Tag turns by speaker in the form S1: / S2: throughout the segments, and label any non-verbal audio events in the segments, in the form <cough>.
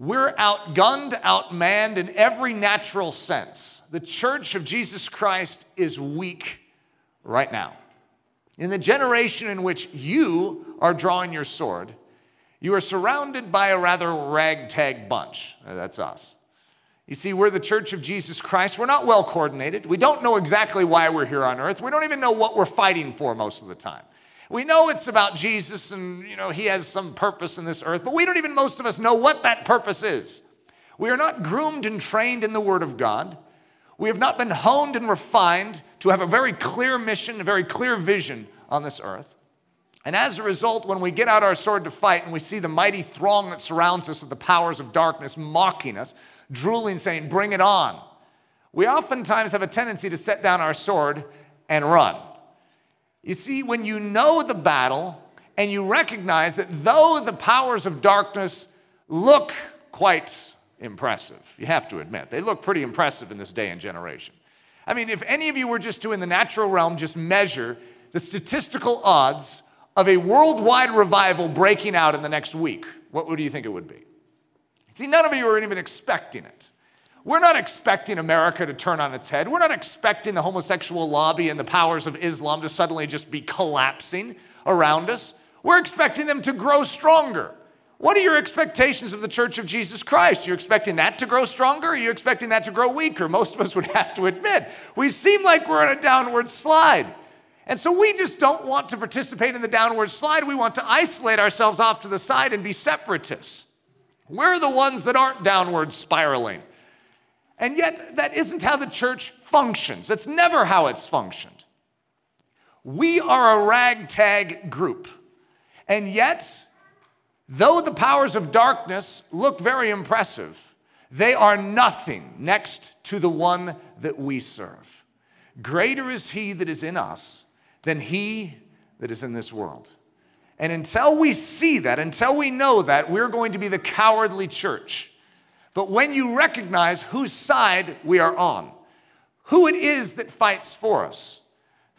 S1: We're outgunned, outmanned in every natural sense. The church of Jesus Christ is weak right now. In the generation in which you are drawing your sword, you are surrounded by a rather ragtag bunch. Uh, that's us. You see, we're the church of Jesus Christ. We're not well coordinated. We don't know exactly why we're here on earth. We don't even know what we're fighting for most of the time. We know it's about Jesus and, you know, he has some purpose in this earth, but we don't even, most of us, know what that purpose is. We are not groomed and trained in the Word of God. We have not been honed and refined to have a very clear mission, a very clear vision on this earth. And as a result, when we get out our sword to fight and we see the mighty throng that surrounds us of the powers of darkness mocking us, drooling, saying, Bring it on, we oftentimes have a tendency to set down our sword and run. You see, when you know the battle and you recognize that though the powers of darkness look quite impressive, you have to admit, they look pretty impressive in this day and generation. I mean, if any of you were just to, in the natural realm, just measure the statistical odds of a worldwide revival breaking out in the next week, what would you think it would be? See, none of you are even expecting it. We're not expecting America to turn on its head. We're not expecting the homosexual lobby and the powers of Islam to suddenly just be collapsing around us. We're expecting them to grow stronger. What are your expectations of the Church of Jesus Christ? You're expecting that to grow stronger? Or are you expecting that to grow weaker? Most of us would <laughs> have to admit we seem like we're on a downward slide. And so we just don't want to participate in the downward slide. We want to isolate ourselves off to the side and be separatists. We're the ones that aren't downward spiraling. And yet, that isn't how the church functions. That's never how it's functioned. We are a ragtag group. And yet, though the powers of darkness look very impressive, they are nothing next to the one that we serve. Greater is he that is in us than he that is in this world. And until we see that, until we know that, we're going to be the cowardly church. But when you recognize whose side we are on, who it is that fights for us,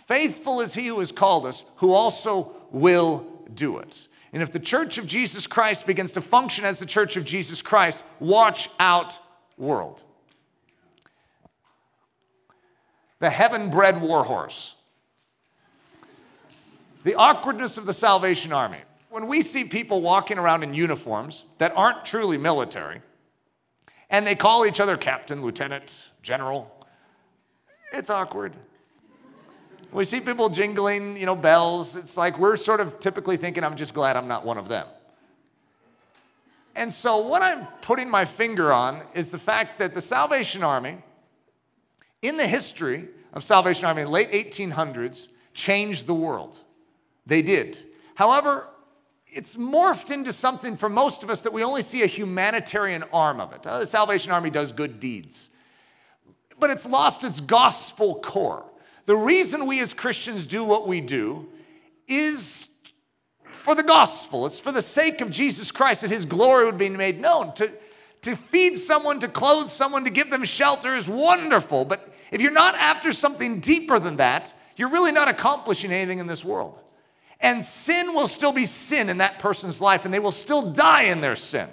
S1: faithful is he who has called us, who also will do it. And if the church of Jesus Christ begins to function as the church of Jesus Christ, watch out, world. The heaven bred warhorse the awkwardness of the Salvation Army. When we see people walking around in uniforms that aren't truly military, and they call each other captain, lieutenant, general, it's awkward. We see people jingling, you know, bells. It's like we're sort of typically thinking, I'm just glad I'm not one of them. And so, what I'm putting my finger on is the fact that the Salvation Army, in the history of Salvation Army late 1800s, changed the world. They did. However, it's morphed into something for most of us that we only see a humanitarian arm of it. Uh, the Salvation Army does good deeds, but it's lost its gospel core. The reason we as Christians do what we do is for the gospel. It's for the sake of Jesus Christ that his glory would be made known. To, to feed someone, to clothe someone, to give them shelter is wonderful. But if you're not after something deeper than that, you're really not accomplishing anything in this world. And sin will still be sin in that person's life, and they will still die in their sin.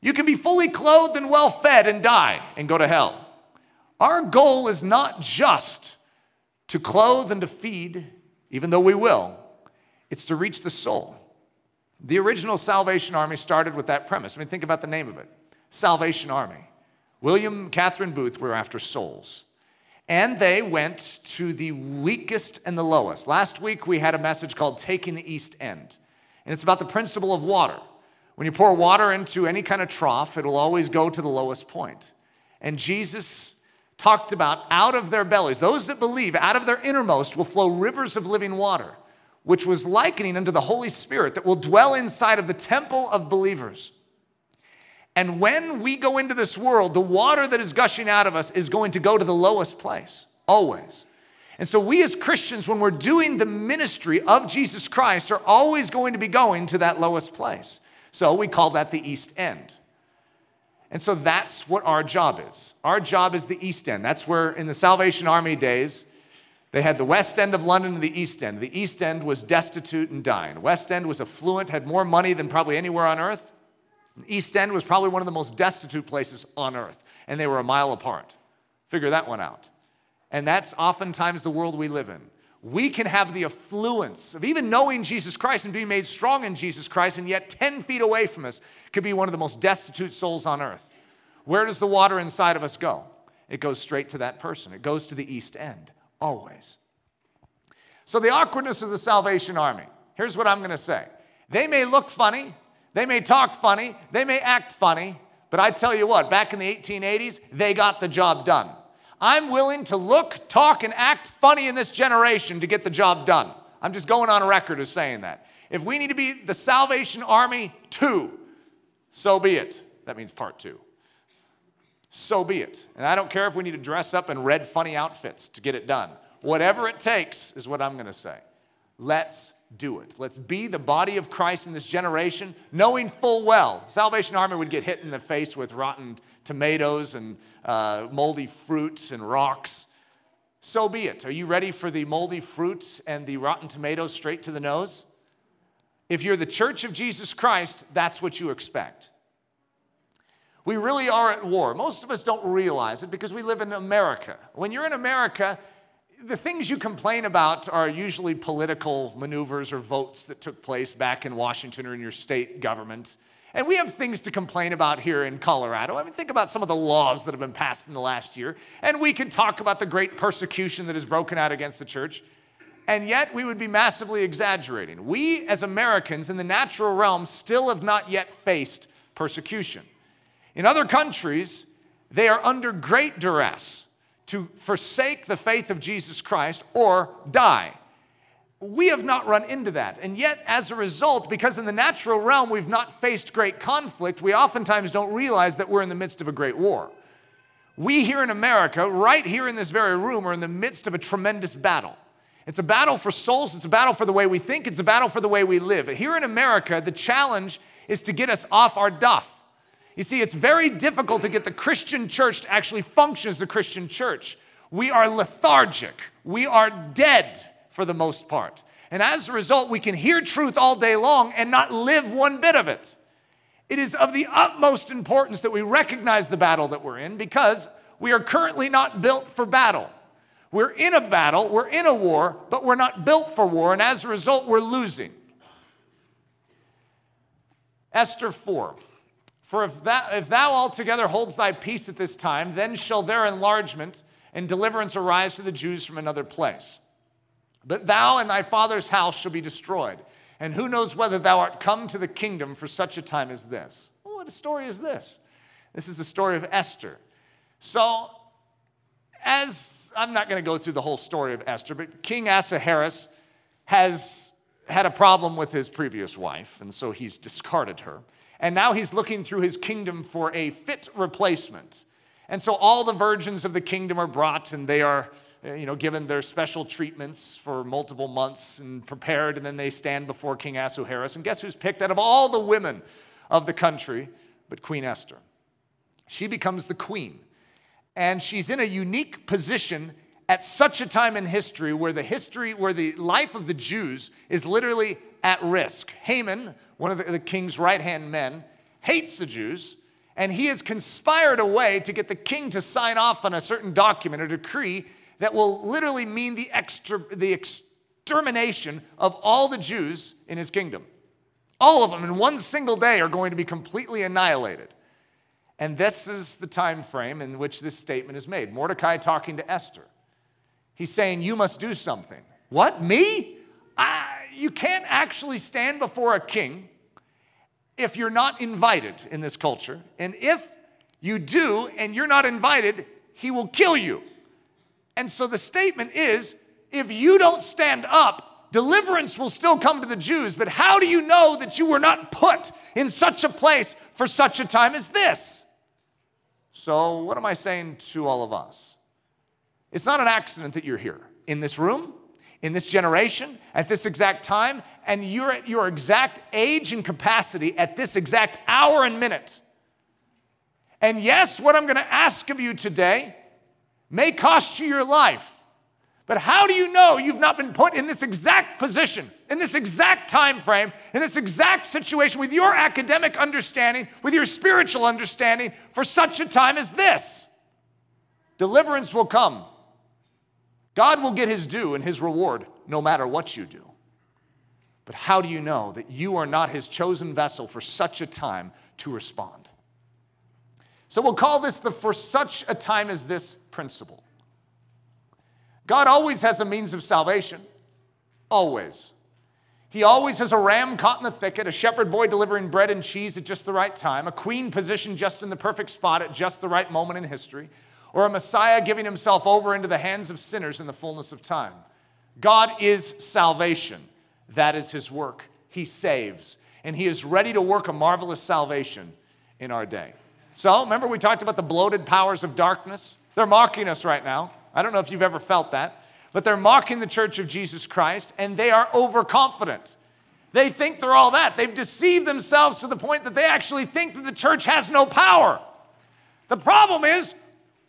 S1: You can be fully clothed and well fed and die and go to hell. Our goal is not just to clothe and to feed, even though we will, it's to reach the soul. The original Salvation Army started with that premise. I mean, think about the name of it Salvation Army. William Catherine Booth were after souls and they went to the weakest and the lowest. Last week we had a message called Taking the East End, and it's about the principle of water. When you pour water into any kind of trough, it will always go to the lowest point. And Jesus talked about out of their bellies, those that believe, out of their innermost will flow rivers of living water, which was likening unto the Holy Spirit that will dwell inside of the temple of believers. And when we go into this world, the water that is gushing out of us is going to go to the lowest place, always. And so, we as Christians, when we're doing the ministry of Jesus Christ, are always going to be going to that lowest place. So, we call that the East End. And so, that's what our job is. Our job is the East End. That's where, in the Salvation Army days, they had the West End of London and the East End. The East End was destitute and dying. West End was affluent, had more money than probably anywhere on earth. East End was probably one of the most destitute places on earth, and they were a mile apart. Figure that one out. And that's oftentimes the world we live in. We can have the affluence of even knowing Jesus Christ and being made strong in Jesus Christ, and yet 10 feet away from us could be one of the most destitute souls on earth. Where does the water inside of us go? It goes straight to that person, it goes to the East End, always. So, the awkwardness of the Salvation Army here's what I'm going to say they may look funny, they may talk funny, they may act funny, but I tell you what, back in the 1880s, they got the job done. I'm willing to look, talk, and act funny in this generation to get the job done. I'm just going on record as saying that. If we need to be the Salvation Army 2, so be it. That means part two. So be it. And I don't care if we need to dress up in red, funny outfits to get it done. Whatever it takes is what I'm going to say. Let's do it. Let's be the body of Christ in this generation, knowing full well Salvation Army would get hit in the face with rotten tomatoes and uh, moldy fruits and rocks. So be it. Are you ready for the moldy fruits and the rotten tomatoes straight to the nose? If you're the church of Jesus Christ, that's what you expect. We really are at war. Most of us don't realize it because we live in America. When you're in America, the things you complain about are usually political maneuvers or votes that took place back in Washington or in your state government. And we have things to complain about here in Colorado. I mean, think about some of the laws that have been passed in the last year. And we could talk about the great persecution that has broken out against the church. And yet, we would be massively exaggerating. We, as Americans in the natural realm, still have not yet faced persecution. In other countries, they are under great duress to forsake the faith of Jesus Christ or die. We have not run into that. And yet, as a result, because in the natural realm we've not faced great conflict, we oftentimes don't realize that we're in the midst of a great war. We here in America, right here in this very room, are in the midst of a tremendous battle. It's a battle for souls, it's a battle for the way we think, it's a battle for the way we live. Here in America, the challenge is to get us off our duff. You see, it's very difficult to get the Christian church to actually function as the Christian church. We are lethargic, we are dead for the most part. And as a result, we can hear truth all day long and not live one bit of it. It is of the utmost importance that we recognize the battle that we're in because we are currently not built for battle. We're in a battle, we're in a war, but we're not built for war, and as a result, we're losing. Esther 4. For if, if thou altogether holds thy peace at this time, then shall their enlargement and deliverance arise to the Jews from another place. But thou and thy father's house shall be destroyed. And who knows whether thou art come to the kingdom for such a time as this? Well, what a story is this? This is the story of Esther. So, as I'm not going to go through the whole story of Esther, but King Ahasuerus has had a problem with his previous wife, and so he's discarded her and now he's looking through his kingdom for a fit replacement. And so all the virgins of the kingdom are brought, and they are uh, you know, given their special treatments for multiple months and prepared, and then they stand before King Ahasuerus. And guess who's picked out of all the women of the country but Queen Esther? She becomes the queen. And she's in a unique position at such a time in history where the history, where the life of the Jews is literally at risk. Haman, one of the, the king's right hand men, hates the Jews, and he has conspired a way to get the king to sign off on a certain document or decree that will literally mean the, extra, the extermination of all the Jews in his kingdom. All of them in one single day are going to be completely annihilated. And this is the time frame in which this statement is made. Mordecai talking to Esther. He's saying, You must do something. What? Me? I, you can't actually stand before a king if you're not invited in this culture. And if you do and you're not invited, he will kill you. And so the statement is if you don't stand up, deliverance will still come to the Jews. But how do you know that you were not put in such a place for such a time as this? So, what am I saying to all of us? It's not an accident that you're here in this room, in this generation, at this exact time, and you're at your exact age and capacity at this exact hour and minute. And yes, what I'm going to ask of you today may cost you your life. But how do you know you've not been put in this exact position, in this exact time frame, in this exact situation with your academic understanding, with your spiritual understanding for such a time as this? Deliverance will come. God will get his due and his reward no matter what you do. But how do you know that you are not his chosen vessel for such a time to respond? So we'll call this the for such a time as this principle. God always has a means of salvation. Always. He always has a ram caught in the thicket, a shepherd boy delivering bread and cheese at just the right time, a queen positioned just in the perfect spot at just the right moment in history, or a Messiah giving himself over into the hands of sinners in the fullness of time. God is salvation. That is his work. He saves, and he is ready to work a marvelous salvation in our day. So, remember we talked about the bloated powers of darkness? They're mocking us right now. I don't know if you've ever felt that, but they're mocking the church of Jesus Christ and they are overconfident. They think they're all that. They've deceived themselves to the point that they actually think that the church has no power. The problem is,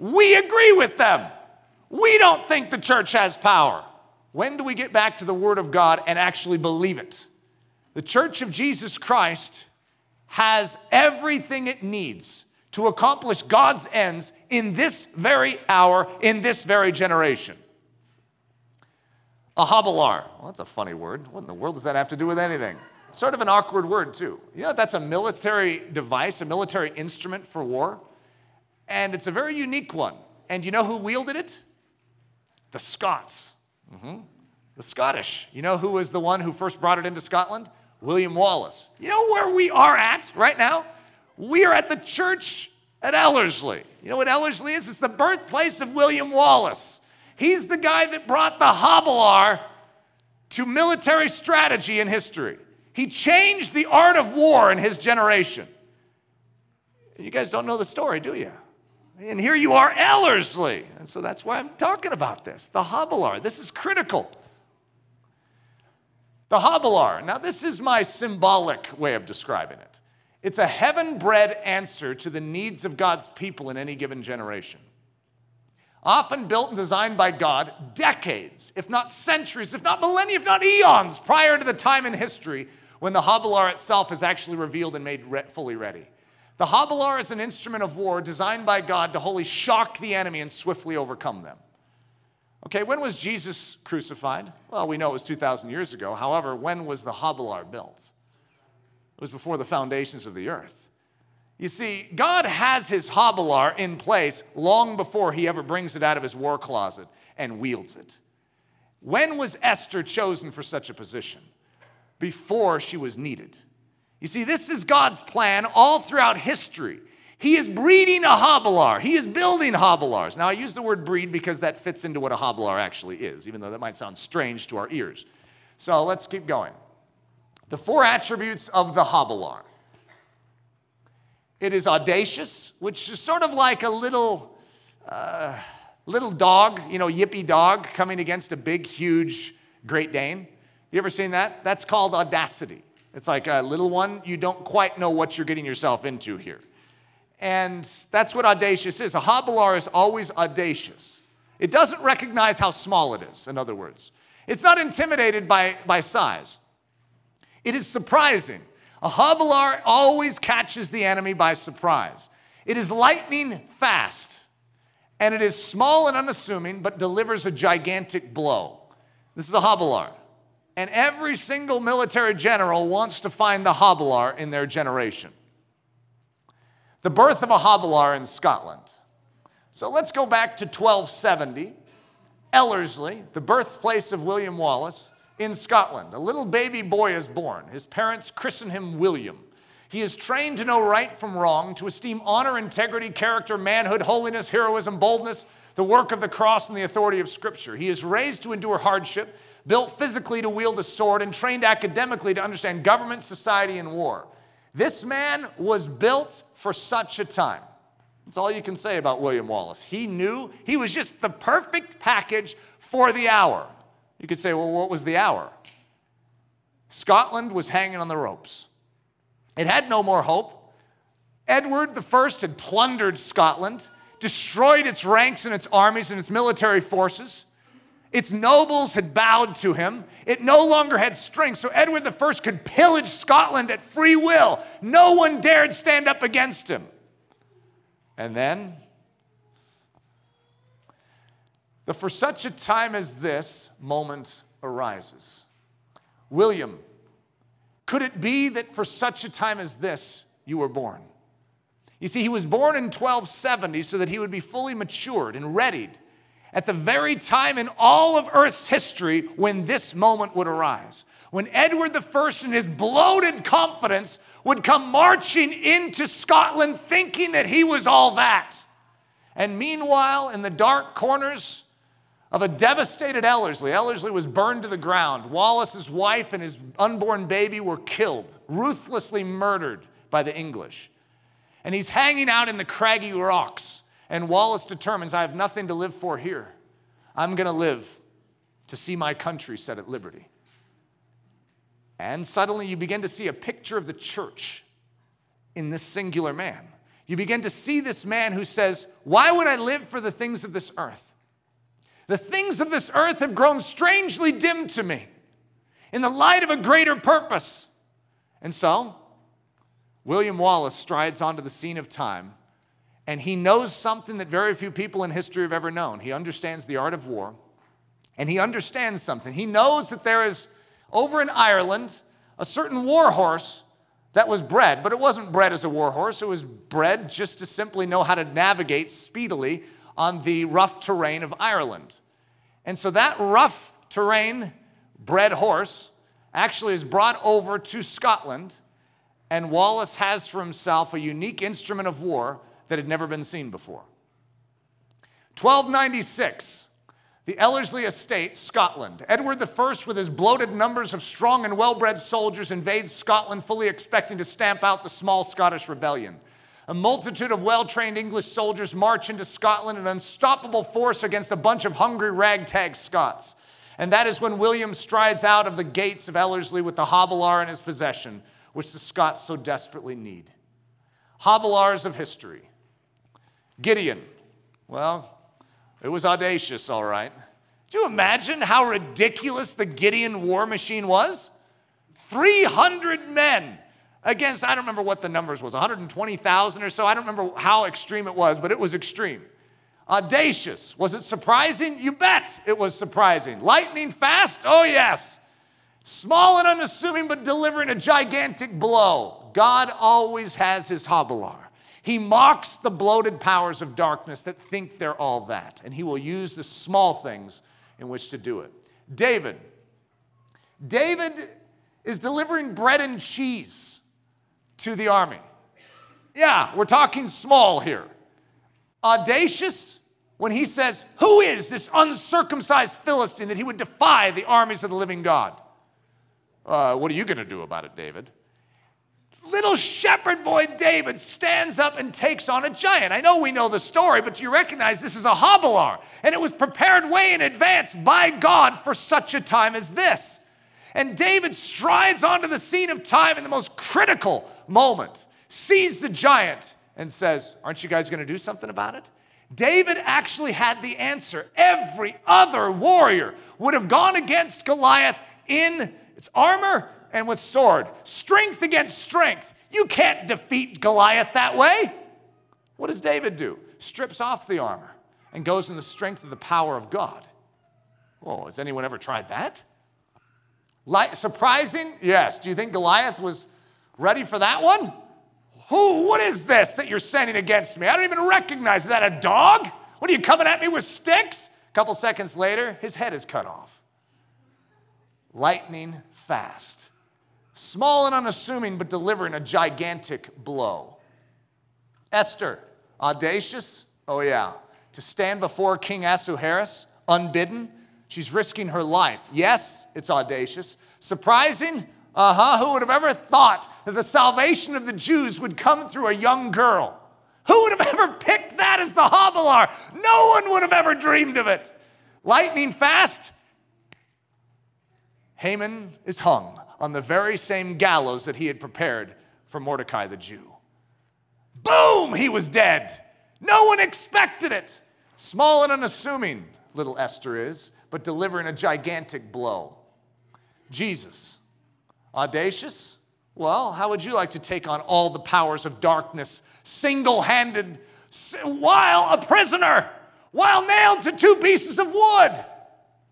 S1: we agree with them. We don't think the church has power. When do we get back to the Word of God and actually believe it? The church of Jesus Christ has everything it needs to accomplish God's ends in this very hour, in this very generation. A hobelar. Well, that's a funny word. What in the world does that have to do with anything? Sort of an awkward word, too. You know, that's a military device, a military instrument for war. And it's a very unique one. And you know who wielded it? The Scots. Mm-hmm. The Scottish. You know who was the one who first brought it into Scotland? William Wallace. You know where we are at right now? We are at the church at Ellerslie. You know what Ellerslie is? It's the birthplace of William Wallace. He's the guy that brought the hobelar to military strategy in history. He changed the art of war in his generation. You guys don't know the story, do you? And here you are, Ellerslie. And so that's why I'm talking about this the hobelar. This is critical. The hobelar. Now, this is my symbolic way of describing it. It's a heaven bred answer to the needs of God's people in any given generation. Often built and designed by God decades, if not centuries, if not millennia, if not eons prior to the time in history when the hobelar itself is actually revealed and made re- fully ready. The hobelar is an instrument of war designed by God to wholly shock the enemy and swiftly overcome them. Okay, when was Jesus crucified? Well, we know it was 2,000 years ago. However, when was the hobelar built? It was before the foundations of the earth. You see, God has his hobelar in place long before he ever brings it out of his war closet and wields it. When was Esther chosen for such a position? Before she was needed. You see, this is God's plan all throughout history. He is breeding a hobelar. He is building hobelars. Now, I use the word breed because that fits into what a hobelar actually is, even though that might sound strange to our ears. So let's keep going the four attributes of the hobelar. It is audacious, which is sort of like a little, uh, little dog, you know, yippy dog coming against a big, huge Great Dane. You ever seen that? That's called audacity. It's like a little one, you don't quite know what you're getting yourself into here. And that's what audacious is. A hobelar is always audacious. It doesn't recognize how small it is, in other words. It's not intimidated by, by size. It is surprising. A hobelar always catches the enemy by surprise. It is lightning fast, and it is small and unassuming, but delivers a gigantic blow. This is a hobelar. And every single military general wants to find the hobelar in their generation. The birth of a hobelar in Scotland. So let's go back to 1270. Ellerslie, the birthplace of William Wallace, in Scotland. A little baby boy is born. His parents christen him William. He is trained to know right from wrong, to esteem honor, integrity, character, manhood, holiness, heroism, boldness, the work of the cross, and the authority of Scripture. He is raised to endure hardship, built physically to wield a sword, and trained academically to understand government, society, and war. This man was built for such a time. That's all you can say about William Wallace. He knew he was just the perfect package for the hour. You could say, well, what was the hour? Scotland was hanging on the ropes. It had no more hope. Edward I had plundered Scotland, destroyed its ranks and its armies and its military forces, Its nobles had bowed to him. It no longer had strength, so Edward I could pillage Scotland at free will. No one dared stand up against him. And then, the for such a time as this moment arises. William, could it be that for such a time as this you were born? You see, he was born in 1270 so that he would be fully matured and readied at the very time in all of Earth's history when this moment would arise. When Edward I, in his bloated confidence, would come marching into Scotland thinking that he was all that. And meanwhile, in the dark corners of a devastated Ellerslie, Ellerslie was burned to the ground. Wallace's wife and his unborn baby were killed, ruthlessly murdered by the English. And he's hanging out in the craggy rocks and Wallace determines, I have nothing to live for here. I'm going to live to see my country set at liberty. And suddenly you begin to see a picture of the church in this singular man. You begin to see this man who says, Why would I live for the things of this earth? The things of this earth have grown strangely dim to me in the light of a greater purpose. And so, William Wallace strides onto the scene of time and he knows something that very few people in history have ever known. He understands the art of war, and he understands something. He knows that there is, over in Ireland, a certain war horse that was bred, but it wasn't bred as a war horse, it was bred just to simply know how to navigate speedily on the rough terrain of Ireland. And so that rough terrain bred horse actually is brought over to Scotland, and Wallace has for himself a unique instrument of war that had never been seen before. 1296, the Ellerslie estate, Scotland. Edward I, with his bloated numbers of strong and well bred soldiers, invades Scotland, fully expecting to stamp out the small Scottish rebellion. A multitude of well trained English soldiers march into Scotland, an unstoppable force against a bunch of hungry ragtag Scots. And that is when William strides out of the gates of Ellerslie with the hobilar in his possession, which the Scots so desperately need. Hobilars of history. Gideon. Well, it was audacious, all right. Do you imagine how ridiculous the Gideon war machine was? 300 men against, I don't remember what the numbers was, 120,000 or so. I don't remember how extreme it was, but it was extreme. Audacious. Was it surprising? You bet it was surprising. Lightning fast? Oh, yes. Small and unassuming, but delivering a gigantic blow. God always has his hobilar. He mocks the bloated powers of darkness that think they're all that, and he will use the small things in which to do it. David. David is delivering bread and cheese to the army. Yeah, we're talking small here. Audacious when he says, Who is this uncircumcised Philistine that he would defy the armies of the living God? Uh, what are you going to do about it, David? Little shepherd boy David stands up and takes on a giant. I know we know the story, but you recognize this is a hobilar, and it was prepared way in advance by God for such a time as this. And David strides onto the scene of time in the most critical moment, sees the giant, and says, Aren't you guys going to do something about it? David actually had the answer. Every other warrior would have gone against Goliath in its armor and with sword, strength against strength. You can't defeat Goliath that way. What does David do? Strips off the armor and goes in the strength of the power of God. Oh, has anyone ever tried that? Like, surprising? Yes. Do you think Goliath was ready for that one? Who, what is this that you're sending against me? I don't even recognize. Is that a dog? What are you coming at me with sticks? A couple seconds later, his head is cut off. Lightning fast small and unassuming, but delivering a gigantic blow. Esther, audacious? Oh, yeah. To stand before King Ahasuerus unbidden, she's risking her life. Yes, it's audacious. Surprising? Uh huh. Who would have ever thought that the salvation of the Jews would come through a young girl? Who would have <laughs> ever picked that as the hobilar? No one would have ever dreamed of it. Lightning fast, Haman is hung on the very same gallows that he had prepared for Mordecai the Jew. Boom, he was dead. No one expected it. Small and unassuming, little Esther is, but delivering a gigantic blow. Jesus, audacious? Well, how would you like to take on all the powers of darkness single handed while a prisoner, while nailed to two pieces of wood?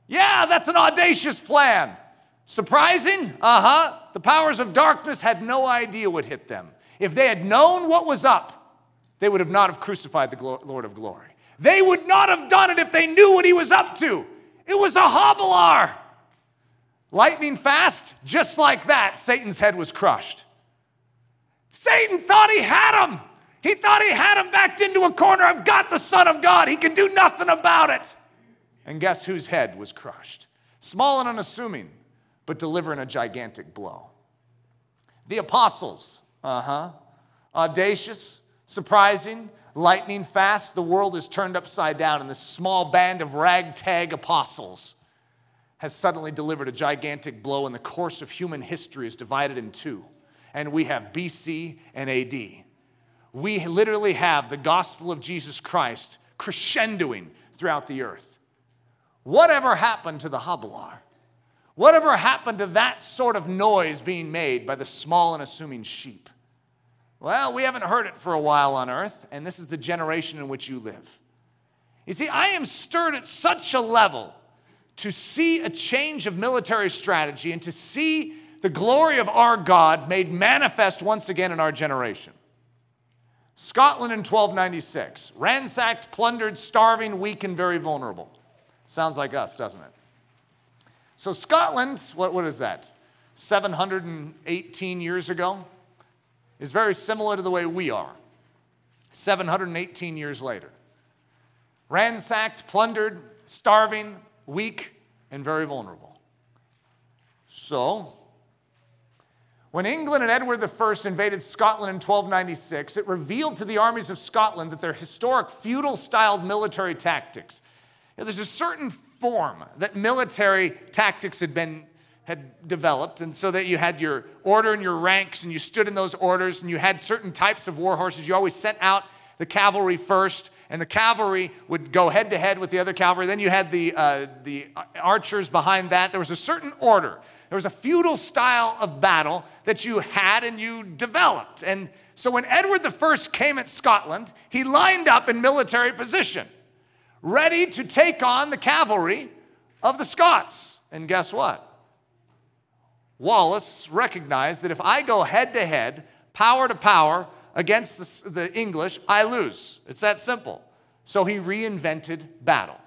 S1: Yeah, that's an audacious plan. Surprising? Uh huh. The powers of darkness had no idea what hit them. If they had known what was up, they would have not have crucified the Lord of glory. They would not have done it if they knew what he was up to. It was a hobilar. Lightning fast, just like that, Satan's head was crushed. Satan thought he had him. He thought he had him backed into a corner. I've got the Son of God. He can do nothing about it. And guess whose head was crushed? Small and unassuming, but delivering a gigantic blow. The apostles, uh huh. Audacious, surprising, lightning fast. The world is turned upside down, and this small band of ragtag apostles has suddenly delivered a gigantic blow, and the course of human history is divided in two. And we have BC and AD. We literally have the gospel of Jesus Christ crescendoing throughout the earth. Whatever happened to the hobilar? Whatever happened to that sort of noise being made by the small and assuming sheep? Well, we haven't heard it for a while on earth, and this is the generation in which you live. You see, I am stirred at such a level to see a change of military strategy and to see the glory of our God made manifest once again in our generation. Scotland in 1296, ransacked, plundered, starving, weak, and very vulnerable. Sounds like us, doesn't it? So, Scotland, what, what is that? 718 years ago, is very similar to the way we are. 718 years later. Ransacked, plundered, starving, weak, and very vulnerable. So, when England and Edward I invaded Scotland in 1296, it revealed to the armies of Scotland that their historic feudal styled military tactics, you know, there's a certain form that military tactics had been had developed and so that you had your order and your ranks and you stood in those orders and you had certain types of war horses you always sent out the cavalry first, and the cavalry would go head to head with the other cavalry. Then you had the, uh, the archers behind that. There was a certain order. There was a feudal style of battle that you had and you developed. And so when Edward I came at Scotland, he lined up in military position, ready to take on the cavalry of the Scots. And guess what? Wallace recognized that if I go head to head, power to power, against the, the English, I lose. It's that simple. So he reinvented battle.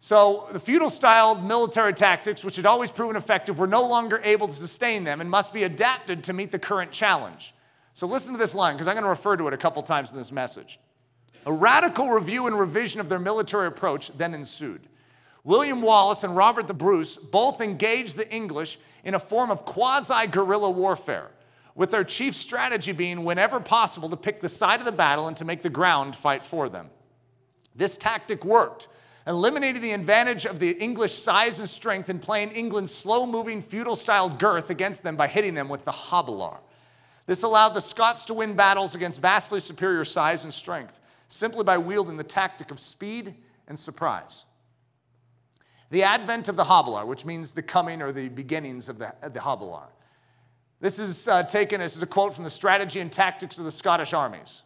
S1: So the feudal style military tactics, which had always proven effective, were no longer able to sustain them and must be adapted to meet the current challenge. So listen to this line, because I'm going to refer to it a couple times in this message. A radical review and revision of their military approach then ensued. William Wallace and Robert the Bruce both engaged the English in a form of quasi guerrilla warfare with their chief strategy being, whenever possible, to pick the side of the battle and to make the ground fight for them. This tactic worked, eliminating the advantage of the English size and strength in playing England's slow moving feudal style girth against them by hitting them with the hobilar. This allowed the Scots to win battles against vastly superior size and strength simply by wielding the tactic of speed and surprise. The advent of the hobilar, which means the coming or the beginnings of the, the this is uh, taken as a quote from the strategy and tactics of the Scottish armies.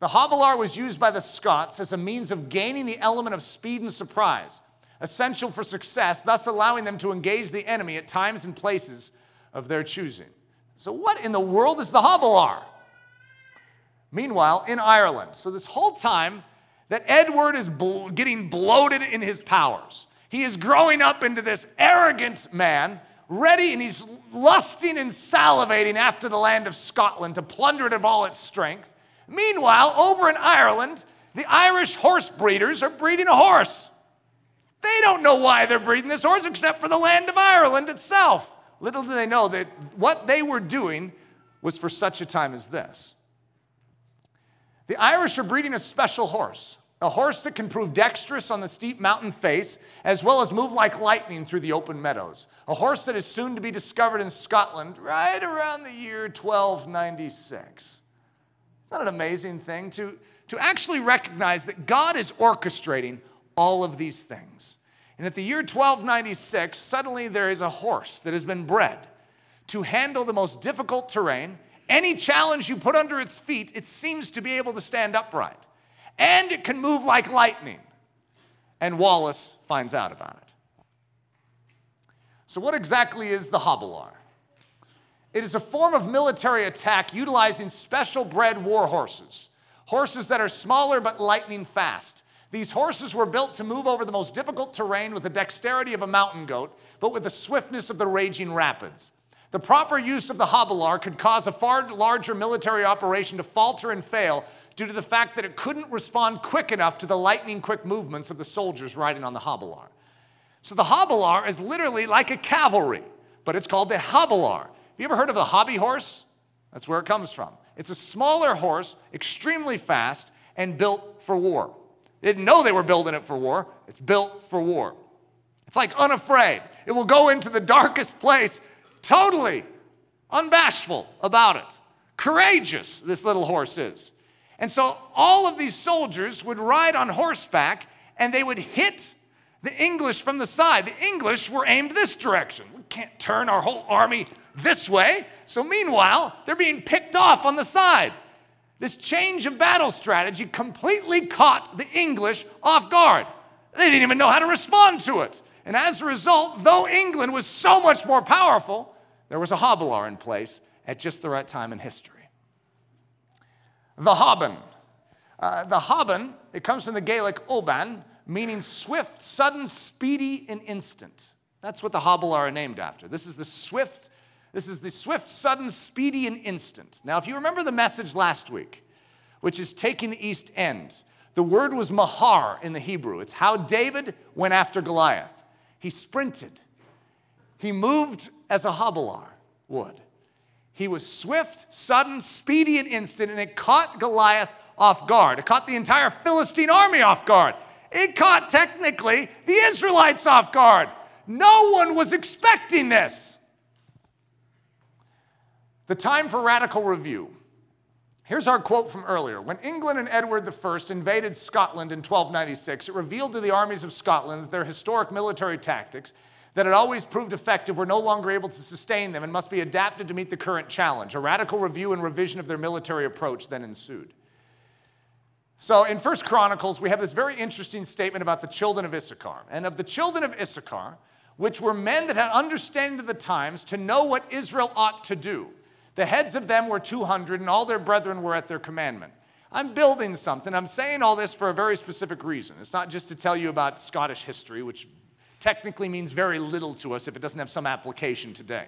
S1: The hobilar was used by the Scots as a means of gaining the element of speed and surprise, essential for success, thus allowing them to engage the enemy at times and places of their choosing. So, what in the world is the hobilar? Meanwhile, in Ireland, so this whole time that Edward is bl- getting bloated in his powers, he is growing up into this arrogant man ready and he's lusting and salivating after the land of Scotland to plunder it of all its strength. Meanwhile, over in Ireland, the Irish horse breeders are breeding a horse. They don't know why they're breeding this horse except for the land of Ireland itself. Little do they know that what they were doing was for such a time as this. The Irish are breeding a special horse a horse that can prove dexterous on the steep mountain face, as well as move like lightning through the open meadows. A horse that is soon to be discovered in Scotland right around the year 1296. Isn't that an amazing thing? To, to actually recognize that God is orchestrating all of these things. And at the year 1296, suddenly there is a horse that has been bred to handle the most difficult terrain. Any challenge you put under its feet, it seems to be able to stand upright. And it can move like lightning. And Wallace finds out about it. So, what exactly is the hobilar? It is a form of military attack utilizing special bred war horses, horses that are smaller but lightning fast. These horses were built to move over the most difficult terrain with the dexterity of a mountain goat, but with the swiftness of the raging rapids. The proper use of the hobilar could cause a far larger military operation to falter and fail due to the fact that it couldn't respond quick enough to the lightning quick movements of the soldiers riding on the hobilar. So the hobilar is literally like a cavalry, but it's called the hobilar. Have you ever heard of the hobby horse? That's where it comes from. It's a smaller horse, extremely fast, and built for war. They didn't know they were building it for war. It's built for war. It's like unafraid. It will go into the darkest place totally unbashful about it. Courageous, this little horse is. And so all of these soldiers would ride on horseback and they would hit the English from the side. The English were aimed this direction. We can't turn our whole army this way. So meanwhile, they're being picked off on the side. This change of battle strategy completely caught the English off guard. They didn't even know how to respond to it. And as a result, though England was so much more powerful, there was a hobilar in place at just the right time in history. The Hoban. Uh, the Hoban, it comes from the Gaelic Oban, meaning swift, sudden, speedy, and instant. That's what the Hobilar are named after. This is the swift, this is the swift, sudden, speedy, and instant. Now, if you remember the message last week, which is taking the east end, the word was mahar in the Hebrew. It's how David went after Goliath. He sprinted. He moved as a hobilar would. He was swift, sudden, speedy, and instant, and it caught Goliath off guard. It caught the entire Philistine army off guard. It caught technically the Israelites off guard. No one was expecting this. The time for radical review. Here's our quote from earlier. When England and Edward I invaded Scotland in 1296, it revealed to the armies of Scotland that their historic military tactics that had always proved effective were no longer able to sustain them and must be adapted to meet the current challenge. A radical review and revision of their military approach then ensued. So in First Chronicles, we have this very interesting statement about the children of Issachar. And of the children of Issachar, which were men that had understanding of the times to know what Israel ought to do. The heads of them were 200, and all their brethren were at their commandment. I'm building something. I'm saying all this for a very specific reason. It's not just to tell you about Scottish history, which technically means very little to us if it doesn't have some application today.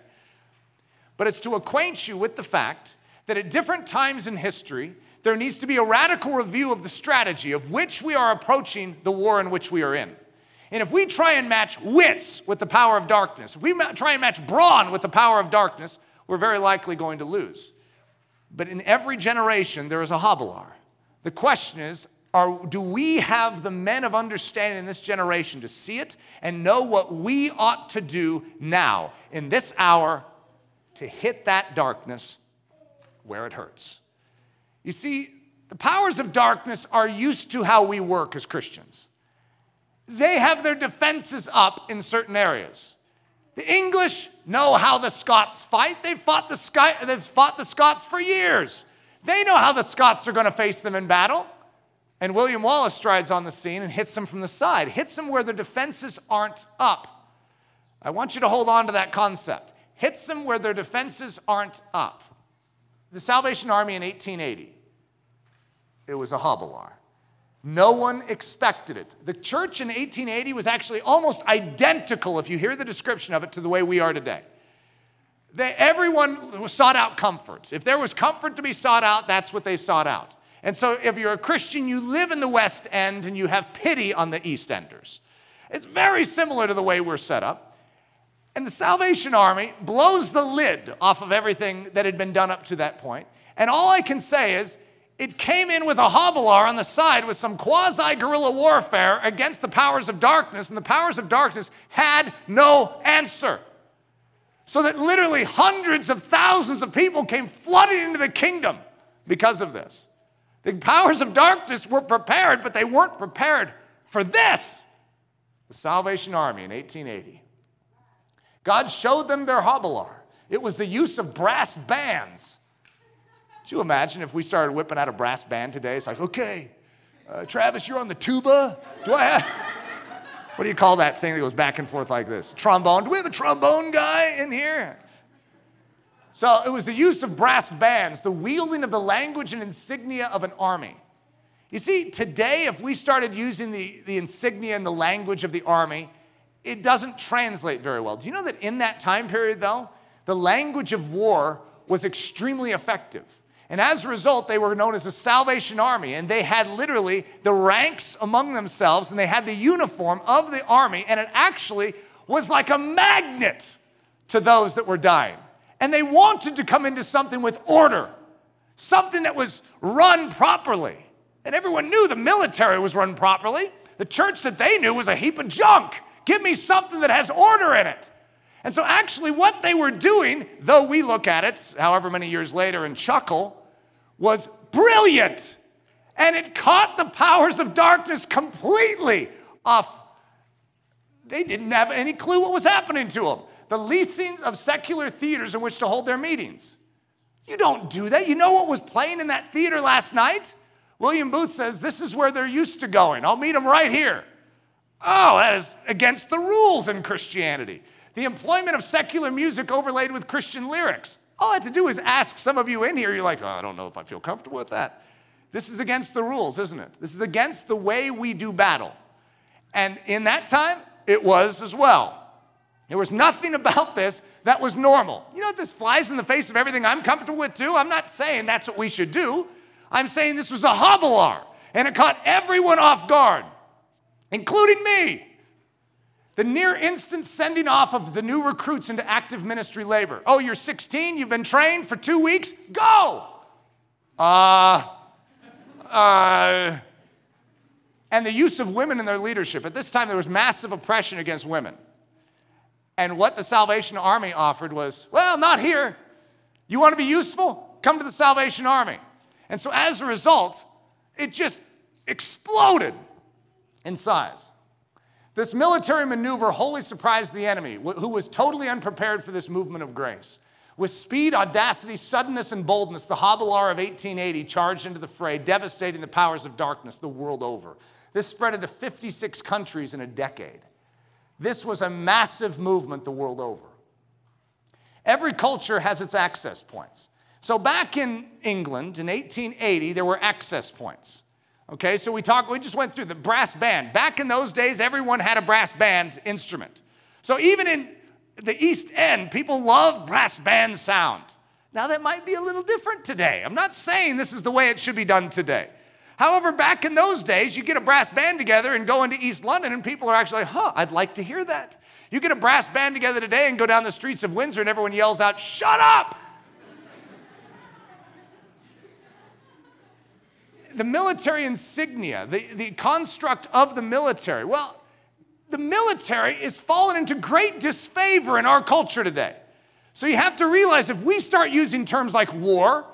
S1: But it's to acquaint you with the fact that at different times in history, there needs to be a radical review of the strategy of which we are approaching the war in which we are in. And if we try and match wits with the power of darkness, if we try and match brawn with the power of darkness, we're very likely going to lose. But in every generation, there is a hobilar. The question is, are, do we have the men of understanding in this generation to see it and know what we ought to do now, in this hour, to hit that darkness where it hurts? You see, the powers of darkness are used to how we work as Christians. They have their defenses up in certain areas. The English know how the Scots fight. They've fought the, Sky, they've fought the Scots for years. They know how the Scots are going to face them in battle. And William Wallace strides on the scene and hits them from the side, hits them where their defenses aren't up. I want you to hold on to that concept. Hits them where their defenses aren't up. The Salvation Army in 1880, it was a hobilar. No one expected it. The church in 1880 was actually almost identical, if you hear the description of it, to the way we are today. They, everyone sought out comfort. If there was comfort to be sought out, that's what they sought out. And so, if you're a Christian, you live in the West End and you have pity on the East Enders. It's very similar to the way we're set up. And the Salvation Army blows the lid off of everything that had been done up to that point. And all I can say is, it came in with a hobilar on the side with some quasi guerrilla warfare against the powers of darkness, and the powers of darkness had no answer. So that literally hundreds of thousands of people came flooding into the kingdom because of this. The powers of darkness were prepared, but they weren't prepared for this the Salvation Army in 1880. God showed them their hobilar. It was the use of brass bands. Could you imagine if we started whipping out a brass band today? It's like, okay, uh, Travis, you're on the tuba. Do I have. What do you call that thing that goes back and forth like this? Trombone. Do we have a trombone guy in here? So it was the use of brass bands, the wielding of the language and insignia of an army. You see, today, if we started using the, the insignia and the language of the army, it doesn't translate very well. Do you know that in that time period, though, the language of war was extremely effective? And as a result, they were known as the Salvation Army, and they had literally the ranks among themselves, and they had the uniform of the army, and it actually was like a magnet to those that were dying. And they wanted to come into something with order, something that was run properly. And everyone knew the military was run properly. The church that they knew was a heap of junk. Give me something that has order in it. And so, actually, what they were doing, though we look at it however many years later and chuckle, was brilliant. And it caught the powers of darkness completely off. They didn't have any clue what was happening to them. The leasing of secular theaters in which to hold their meetings. You don't do that. You know what was playing in that theater last night? William Booth says, This is where they're used to going. I'll meet them right here. Oh, that is against the rules in Christianity. The employment of secular music overlaid with Christian lyrics. All I had to do is ask some of you in here, you're like, oh, I don't know if I feel comfortable with that. This is against the rules, isn't it? This is against the way we do battle. And in that time, it was as well. There was nothing about this that was normal. You know? This flies in the face of everything I'm comfortable with, too. I'm not saying that's what we should do. I'm saying this was a hobilar, and it caught everyone off guard, including me. The near instant sending off of the new recruits into active ministry labor. Oh, you're 16, you've been trained for two weeks, go! Uh, uh, and the use of women in their leadership. At this time, there was massive oppression against women. And what the Salvation Army offered was, well, not here. You want to be useful? Come to the Salvation Army. And so as a result, it just exploded in size. This military maneuver wholly surprised the enemy, who was totally unprepared for this movement of grace. With speed, audacity, suddenness, and boldness, the hobilar of 1880 charged into the fray, devastating the powers of darkness the world over. This spread into 56 countries in a decade. This was a massive movement the world over. Every culture has its access points. So back in England in 1880, there were access points. Okay, so we talked, we just went through the brass band. Back in those days, everyone had a brass band instrument. So even in the East End, people love brass band sound. Now that might be a little different today. I'm not saying this is the way it should be done today. However, back in those days, you get a brass band together and go into East London, and people are actually huh, I'd like to hear that. You get a brass band together today and go down the streets of Windsor, and everyone yells out, shut up! The military insignia, the, the construct of the military. Well, the military is fallen into great disfavor in our culture today. So you have to realize if we start using terms like war,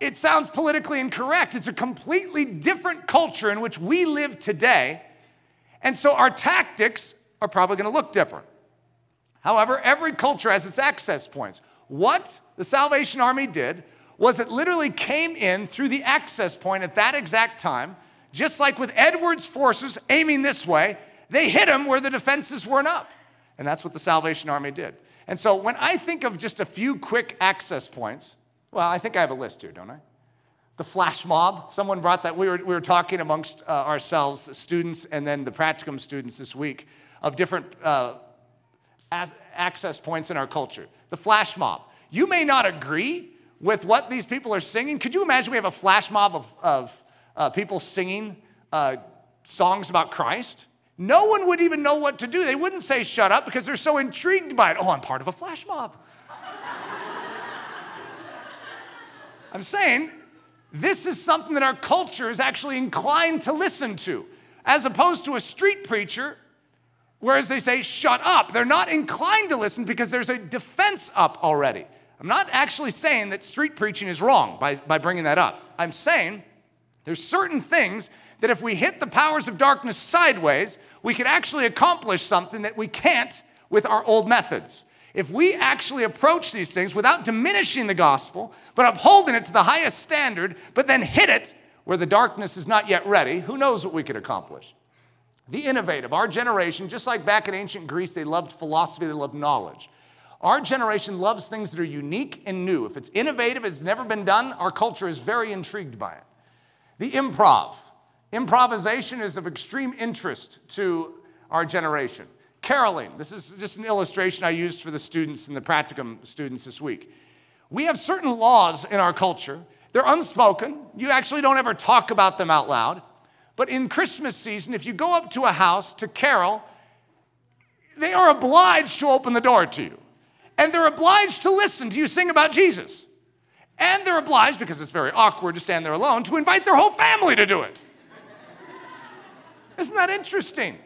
S1: it sounds politically incorrect. It's a completely different culture in which we live today. And so our tactics are probably going to look different. However, every culture has its access points. What the Salvation Army did was it literally came in through the access point at that exact time, just like with Edward's forces aiming this way, they hit him where the defenses weren't up. And that's what the Salvation Army did. And so when I think of just a few quick access points, well, I think I have a list here, don't I? The flash mob, someone brought that. We were, we were talking amongst uh, ourselves, students, and then the practicum students this week, of different uh, access points in our culture. The flash mob. You may not agree with what these people are singing. Could you imagine we have a flash mob of, of uh, people singing uh, songs about Christ? No one would even know what to do. They wouldn't say shut up because they're so intrigued by it. Oh, I'm part of a flash mob. <laughs> I'm saying this is something that our culture is actually inclined to listen to, as opposed to a street preacher, whereas they say shut up. They're not inclined to listen because there's a defense up already. I'm not actually saying that street preaching is wrong by, by bringing that up. I'm saying There's certain things that if we hit the powers of darkness sideways, we could actually accomplish something that we can't with our old methods. If we actually approach these things without diminishing the gospel, but upholding it to the highest standard, but then hit it where the darkness is not yet ready, who knows what we could accomplish? The innovative, our generation, just like back in ancient Greece, they loved philosophy, they loved knowledge. Our generation loves things that are unique and new. If it's innovative, it's never been done, our culture is very intrigued by it. The improv. Improvisation is of extreme interest to our generation. Caroling. This is just an illustration I used for the students and the practicum students this week. We have certain laws in our culture. They're unspoken. You actually don't ever talk about them out loud. But in Christmas season, if you go up to a house to carol, they are obliged to open the door to you. And they're obliged to listen to you sing about Jesus. And they're obliged, because it's very awkward to stand there alone, to invite their whole family to do it. Isn't that interesting?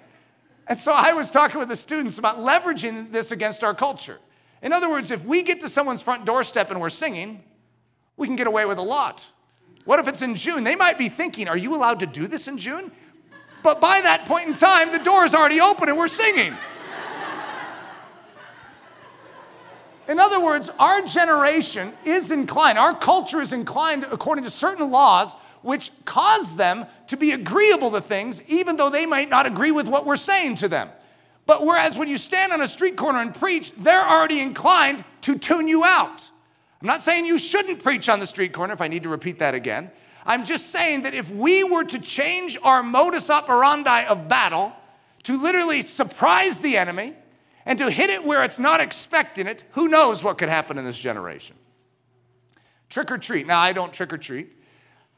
S1: And so I was talking with the students about leveraging this against our culture. In other words, if we get to someone's front doorstep and we're singing, we can get away with a lot. What if it's in June? They might be thinking, Are you allowed to do this in June? But by that point in time, the door is already open and we're singing. In other words, our generation is inclined, our culture is inclined according to certain laws which cause them to be agreeable to things, even though they might not agree with what we're saying to them. But whereas when you stand on a street corner and preach, they're already inclined to tune you out. I'm not saying you shouldn't preach on the street corner, if I need to repeat that again. I'm just saying that if we were to change our modus operandi of battle to literally surprise the enemy, and to hit it where it's not expecting it, who knows what could happen in this generation? Trick or treat. Now, I don't trick or treat.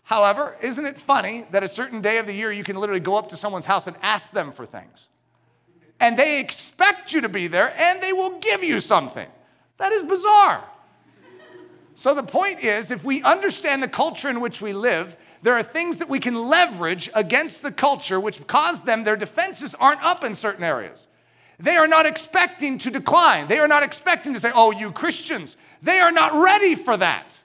S1: However, isn't it funny that a certain day of the year you can literally go up to someone's house and ask them for things? And they expect you to be there and they will give you something. That is bizarre. So, the point is if we understand the culture in which we live, there are things that we can leverage against the culture which cause them, their defenses aren't up in certain areas. They are not expecting to decline. They are not expecting to say, oh, you Christians. They are not ready for that.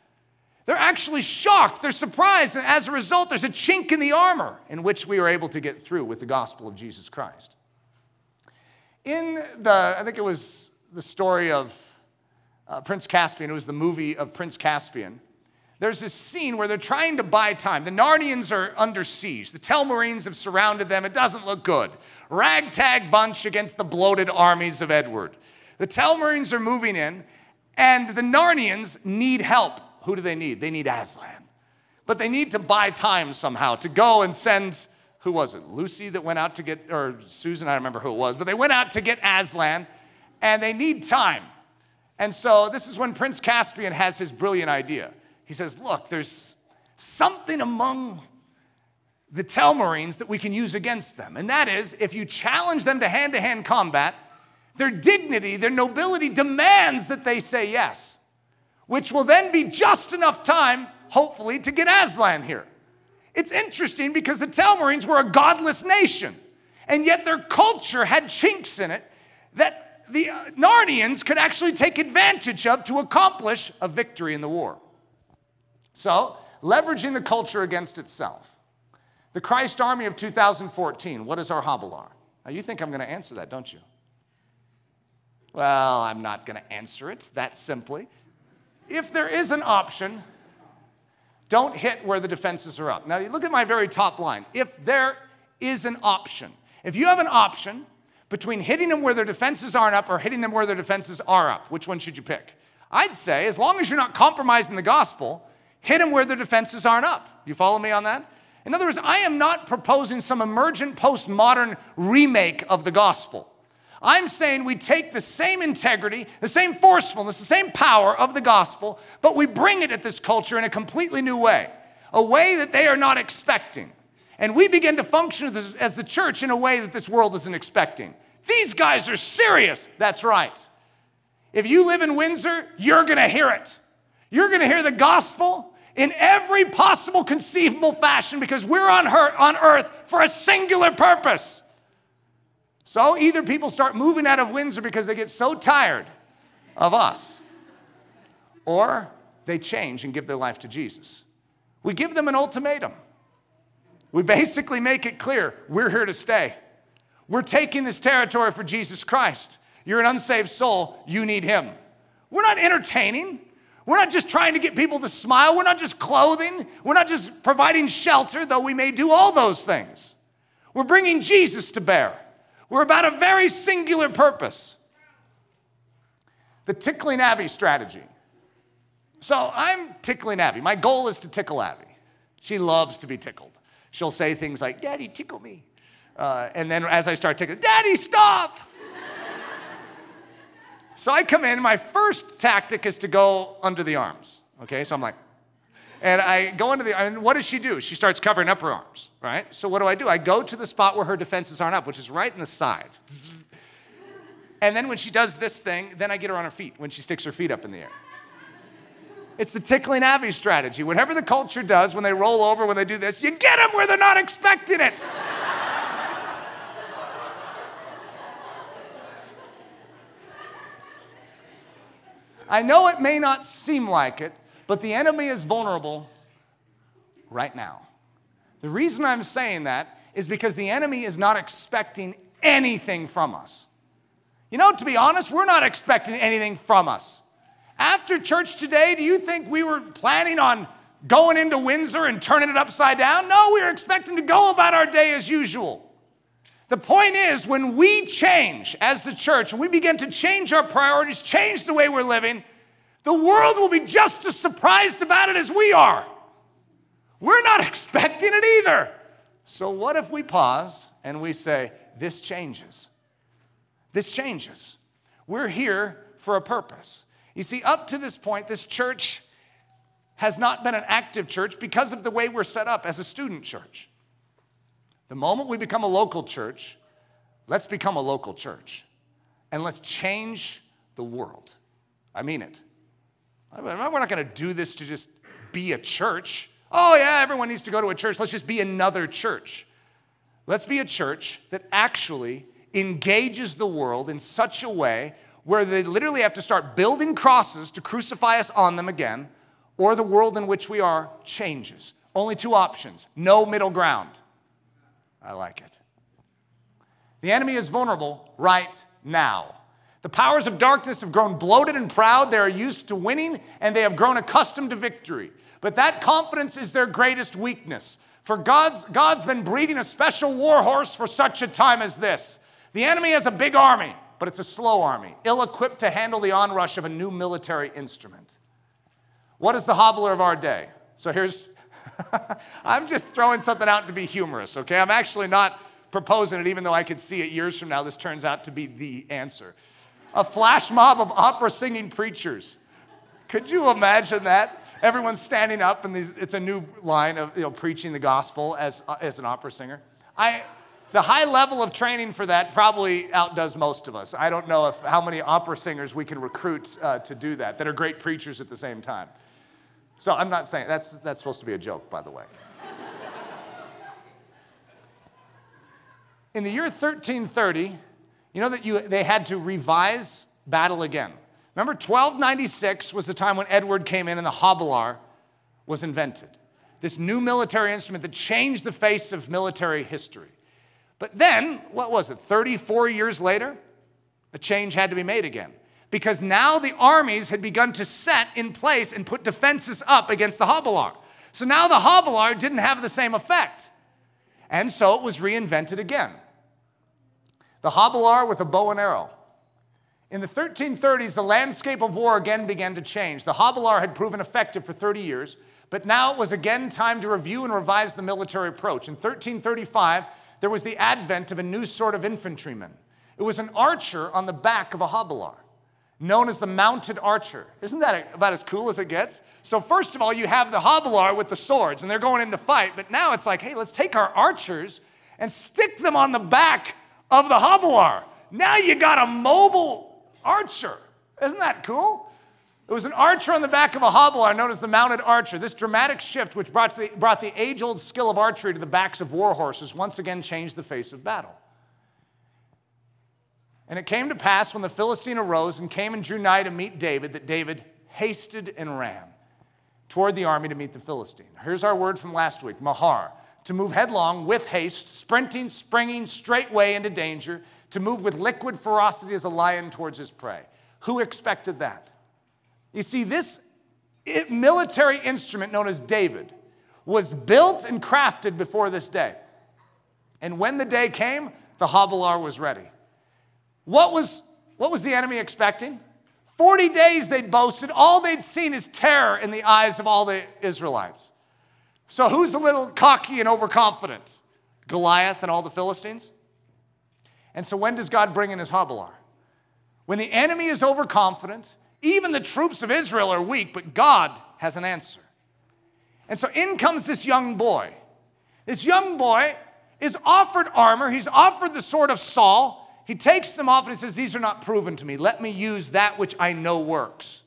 S1: They're actually shocked. They're surprised. And as a result, there's a chink in the armor in which we are able to get through with the gospel of Jesus Christ. In the, I think it was the story of uh, Prince Caspian, it was the movie of Prince Caspian there's this scene where they're trying to buy time. The Narnians are under siege. The Telmarines have surrounded them. It doesn't look good. Ragtag bunch against the bloated armies of Edward. The Telmarines are moving in, and the Narnians need help. Who do they need? They need Aslan. But they need to buy time somehow to go and send, who was it? Lucy that went out to get, or Susan, I don't remember who it was, but they went out to get Aslan, and they need time. And so this is when Prince Caspian has his brilliant idea he says, Look, there's something among the Telmarines that we can use against them. And that is, if you challenge them to hand to hand combat, their dignity, their nobility demands that they say yes, which will then be just enough time, hopefully, to get Aslan here. It's interesting because the Telmarines were a godless nation, and yet their culture had chinks in it that the uh, Narnians could actually take advantage of to accomplish a victory in the war. So, leveraging the culture against itself. The Christ Army of 2014, what is our hobilar? Now, you think I'm going to answer that, don't you? Well, I'm not going to answer it that simply. If there is an option, don't hit where the defenses are up. Now, you look at my very top line. If there is an option, if you have an option between hitting them where their defenses aren't up or hitting them where their defenses are up, which one should you pick? I'd say, as long as you're not compromising the gospel, hit them where their defenses aren't up. You follow me on that? In other words, I am not proposing some emergent postmodern remake of the gospel. I'm saying we take the same integrity, the same forcefulness, the same power of the gospel, but we bring it at this culture in a completely new way, a way that they are not expecting. And we begin to function as the church in a way that this world isn't expecting. These guys are serious. That's right. If you live in Windsor, you're going to hear it. You're going to hear the gospel in every possible conceivable fashion because we're on, her, on earth for a singular purpose. So either people start moving out of Windsor because they get so tired of us, or they change and give their life to Jesus. We give them an ultimatum. we basically make it clear we're here to stay. We're taking this territory for Jesus Christ. You're an unsaved soul, you need Him. We're not entertaining. We're not just trying to get people to smile. We're not just clothing. We're not just providing shelter, though we may do all those things. We're bringing Jesus to bear. We're about a very singular purpose the tickling Abby strategy. So I'm tickling Abby. My goal is to tickle Abby. She loves to be tickled. She'll say things like, Daddy, tickle me. Uh, and then as I start tickling, Daddy, stop. So I come in, my first tactic is to go under the arms. Okay, so I'm like, and I go under the, and what does she do? She starts covering up her arms, right? So what do I do? I go to the spot where her defenses aren't up, which is right in the sides. And then when she does this thing, then I get her on her feet when she sticks her feet up in the air. It's the tickling Abby strategy. Whatever the culture does when they roll over, when they do this, you get them where they're not expecting it. I know it may not seem like it, but the enemy is vulnerable right now. The reason I'm saying that is because the enemy is not expecting anything from us. You know, to be honest, we're not expecting anything from us. After church today, do you think we were planning on going into Windsor and turning it upside down? No, we were expecting to go about our day as usual. The point is, when we change as the church, we begin to change our priorities, change the way we're living, the world will be just as surprised about it as we are. We're not <laughs> expecting it either. So, what if we pause and we say, This changes? This changes. We're here for a purpose. You see, up to this point, this church has not been an active church because of the way we're set up as a student church. The moment we become a local church, let's become a local church and let's change the world. I mean it. We're not going to do this to just be a church. Oh, yeah, everyone needs to go to a church. Let's just be another church. Let's be a church that actually engages the world in such a way where they literally have to start building crosses to crucify us on them again, or the world in which we are changes. Only two options no middle ground. I like it. The enemy is vulnerable right now. The powers of darkness have grown bloated and proud. They are used to winning and they have grown accustomed to victory. But that confidence is their greatest weakness. For God's, God's been breeding a special war horse for such a time as this. The enemy has a big army, but it's a slow army, ill equipped to handle the onrush of a new military instrument. What is the hobilar of our day? So here's, <laughs> I'm just throwing something out to be humorous, okay? I'm actually not proposing it, even though I could see it years from now, this turns out to be the answer a flash mob of opera singing preachers. Could you imagine that? Everyone's standing up, and these, it's a new line of you know, preaching the gospel as, uh, as an opera singer. I, the high level of training for that probably outdoes most of us. I don't know if, how many opera singers we can recruit uh, to do that, that are great preachers at the same time. So I'm not saying that's, that's supposed to be a joke, by the way. In the year 1330, you know that you, they had to revise battle again. Remember, 1296 was the time when Edward came in and the hobilar was invented. This new military instrument that changed the face of military history. But then, what was it, 34 years later? A change had to be made again. Because now the armies had begun to set in place and put defenses up against the hobilar. So now the hobilar didn't have the same effect. And so it was reinvented again the hobilar with a bow and arrow. In the 1330s, the landscape of war again began to change. The hobilar had proven effective for 30 years, but now it was again time to review and revise the military approach. In 1335, there was the advent of a new sort of infantryman. It was an archer on the back of a hobilar, known as the mounted archer. Isn't that about as cool as it gets? So, first of all, you have the hobilar with the swords, and they're going into fight, but now it's like, hey, let's take our archers and stick them on the back of the hobilar. Now you got a mobile archer. Isn't that cool? It was an archer on the back of a hobilar known as the mounted archer. This dramatic shift, which brought the, brought the age old skill of archery to the backs of war horses, once again changed the face of battle. And it came to pass when the Philistine arose and came and drew nigh to meet David that David hasted and ran toward the army to meet the Philistine. Here's our word from last week Mahar to move headlong with haste, sprinting, springing straightway into danger, to move with liquid ferocity as a lion towards his prey. Who expected that? You see, this military instrument known as David was built and crafted before this day. And when the day came, the hobilar was ready. What was, what was the enemy expecting? 40 days they'd boasted. All they'd seen is terror in the eyes of all the Israelites. So who's a little cocky and overconfident? Goliath and all the Philistines? And so when does God bring in his hobilar? When the enemy is overconfident, even the troops of Israel are weak, but God has an answer. And so in comes this young boy. This young boy is offered armor, he's offered the sword of Saul. He takes them off and he says, These are not proven to me. Let me use that which I know works.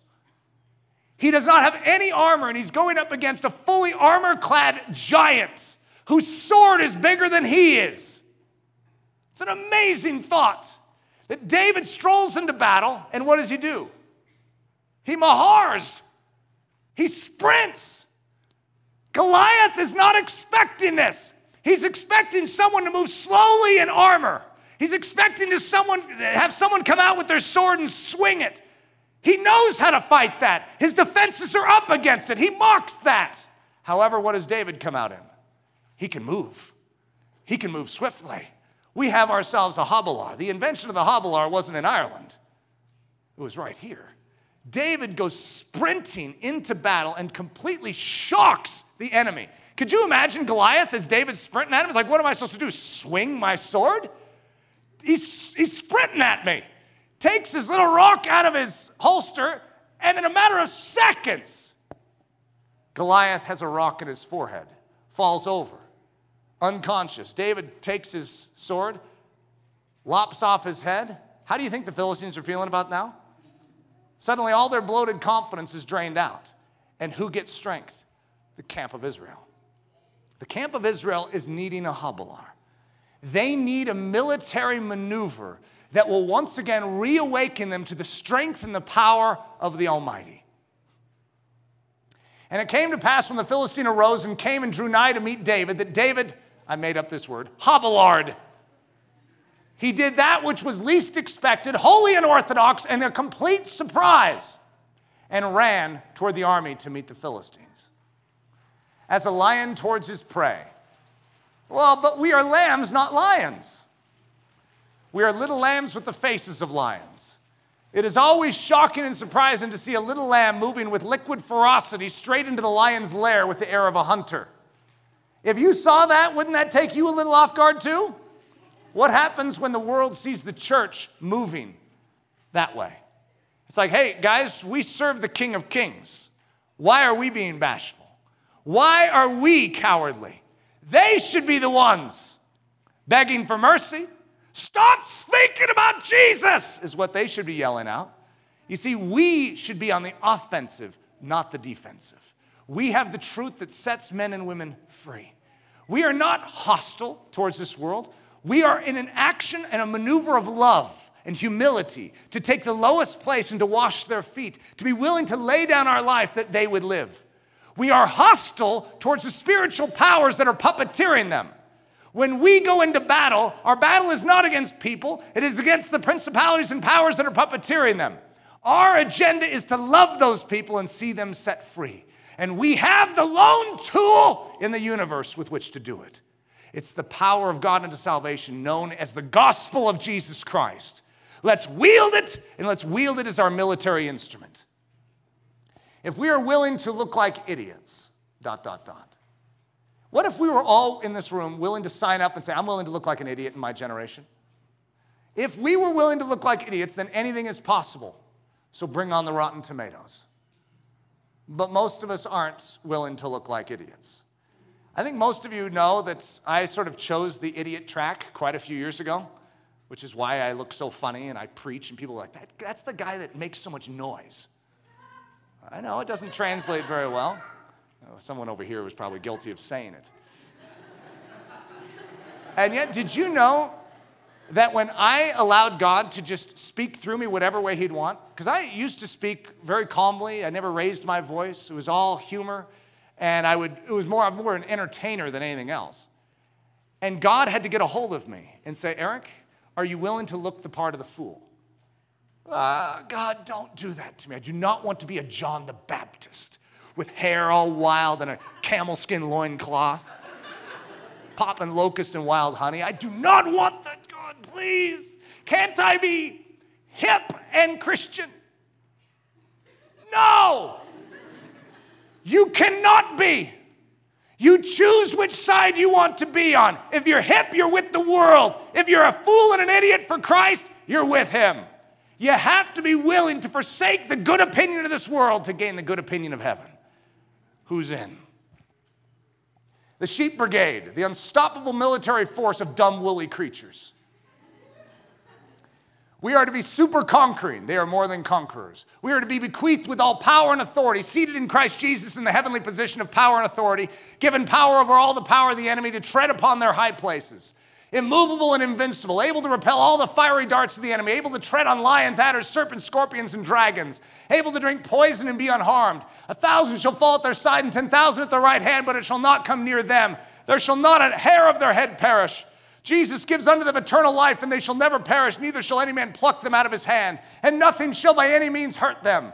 S1: He does not have any armor, and he's going up against a fully armor clad giant whose sword is bigger than he is. It's an amazing thought that David strolls into battle, and what does he do? He mahars, he sprints. Goliath is not expecting this. He's expecting someone to move slowly in armor. He's expecting to someone have someone come out with their sword and swing it. He knows how to fight that. His defenses are up against it. He mocks that. However, what does David come out in? He can move. He can move swiftly. We have ourselves a hobilar. The invention of the hobilar wasn't in Ireland. It was right here. David goes sprinting into battle and completely shocks the enemy. Could you imagine Goliath as David's sprinting at him? He's like, what am I supposed to do? Swing my sword? He's, he's sprinting at me takes his little rock out of his holster, and in a matter of seconds, Goliath has a rock in his forehead, falls over, unconscious. David takes his sword, lops off his head. How do you think the Philistines are feeling about now? Suddenly, all their bloated confidence is drained out. And who gets strength? The camp of Israel. The camp of Israel is needing a hobilar. They need a military maneuver that will once again reawaken them to the strength and the power of the Almighty. And it came to pass when the Philistine arose and came and drew nigh to meet David that David, I made up this word, Havilard. He did that which was least expected, holy and orthodox, and a complete surprise, and ran toward the army to meet the Philistines. As a lion towards his prey. Well, but we are lambs, not lions. We are little lambs with the faces of lions. It is always shocking and surprising to see a little lamb moving with liquid ferocity straight into the lion's lair with the air of a hunter. If you saw that, wouldn't that take you a little off guard too? What happens when the world sees the church moving that way? It's like, hey, guys, we serve the King of Kings. Why are we being bashful? Why are we cowardly? They should be the ones begging for mercy, Stop thinking about Jesus, is what they should be yelling out. You see, we should be on the offensive, not the defensive. We have the truth that sets men and women free. We are not hostile towards this world. We are in an action and a maneuver of love and humility to take the lowest place and to wash their feet, to be willing to lay down our life that they would live. We are hostile towards the spiritual powers that are puppeteering them. When we go into battle, our battle is not against people, it is against the principalities and powers that are puppeteering them. Our agenda is to love those people and see them set free. And we have the lone tool in the universe with which to do it. It's the power of God unto salvation, known as the gospel of Jesus Christ. Let's wield it, and let's wield it as our military instrument. If we are willing to look like idiots, dot, dot, dot, what if we were all in this room willing to sign up and say, I'm willing to look like an idiot in my generation? If we were willing to look like idiots, then anything is possible. So bring on the rotten tomatoes. But most of us aren't willing to look like idiots. I think most of you know that I sort of chose the idiot track quite a few years ago, which is why I look so funny and I preach, and people are like, that, that's the guy that makes so much noise. I know it doesn't translate very well. Oh, someone over here was probably guilty of saying it. and yet, did you know that when I allowed God to just speak through me whatever way He'd want, because I used to speak very calmly, I never raised my voice, it was all humor. And I would, it was more, more an entertainer than anything else. And God had to get a hold of me and say, Eric, are you willing to look the part of the fool? Uh, God, don't do that to me. I do not want to be a John the Baptist with hair all wild and a camel skin loincloth, popping locust and wild honey. I do not want that, God, please. Can't I be hip and Christian? No! You cannot be. You choose which side you want to be on. If you're hip, you're with the world. If you're a fool and an idiot for Christ, you're with Him. You have to be willing to forsake the good opinion of this world to gain the good opinion of heaven. Who's in? The Sheep Brigade, the unstoppable military force of dumb, woolly creatures. We are to be super conquering. They are more than conquerors. We are to be bequeathed with all power and authority, seated in Christ Jesus in the heavenly position of power and authority, given power over all the power of the enemy to tread upon their high places. Immovable and invincible, able to repel all the fiery darts of the enemy, able to tread on lions, adders, serpents, scorpions, and dragons, able to drink poison and be unharmed. A thousand shall fall at their side and ten thousand at their right hand, but it shall not come near them. There shall not a hair of their head perish. Jesus gives unto them eternal life, and they shall never perish, neither shall any man pluck them out of his hand, and nothing shall by any means hurt them.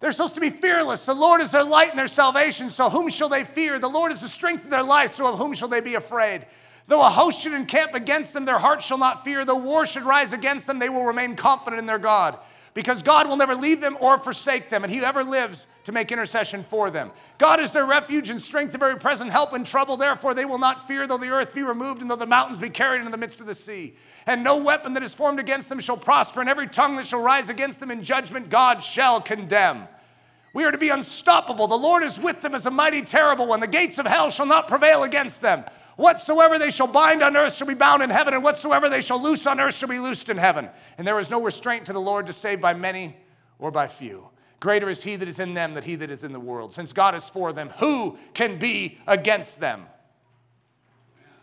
S1: They're supposed to be fearless. The Lord is their light and their salvation, so whom shall they fear? The Lord is the strength of their life, so of whom shall they be afraid? Though a host should encamp against them, their heart shall not fear. Though war should rise against them, they will remain confident in their God because God will never leave them or forsake them, and He ever lives to make intercession for them. God is their refuge and strength, the very present help in trouble. Therefore, they will not fear, though the earth be removed and though the mountains be carried into the midst of the sea. And no weapon that is formed against them shall prosper, and every tongue that shall rise against them in judgment, God shall condemn. We are to be unstoppable. The Lord is with them as a mighty terrible one. The gates of hell shall not prevail against them. Whatsoever they shall bind on earth shall be bound in heaven, and whatsoever they shall loose on earth shall be loosed in heaven. And there is no restraint to the Lord to save by many or by few. Greater is he that is in them than he that is in the world. Since God is for them, who can be against them?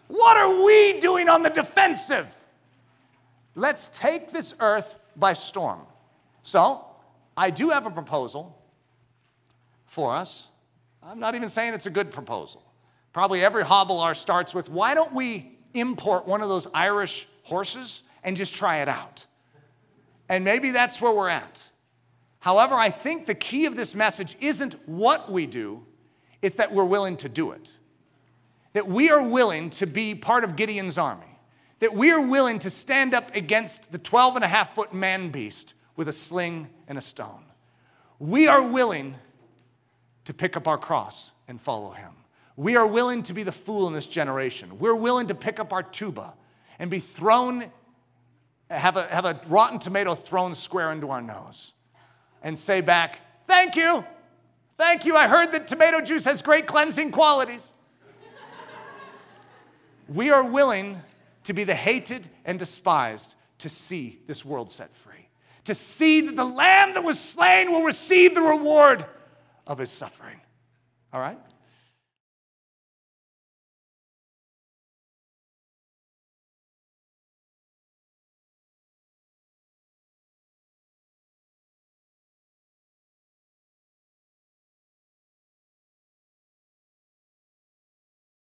S1: What are we doing on the defensive? Let's take this earth by storm. So, I do have a proposal for us. I'm not even saying it's a good proposal. Probably every hobilar starts with, why don't we import one of those Irish horses and just try it out? And maybe that's where we're at. However, I think the key of this message isn't what we do, it's that we're willing to do it. That we are willing to be part of Gideon's army. That we are willing to stand up against the 12 and a half foot man beast with a sling and a stone. We are willing to pick up our cross and follow him. We are willing to be the fool in this generation. We're willing to pick up our tuba and be thrown, have a, have a rotten tomato thrown square into our nose and say back, Thank you. Thank you. I heard that tomato juice has great cleansing qualities. we are willing to be the hated and despised to see this world set free, to see that the lamb that was slain will receive the reward of his suffering. All right?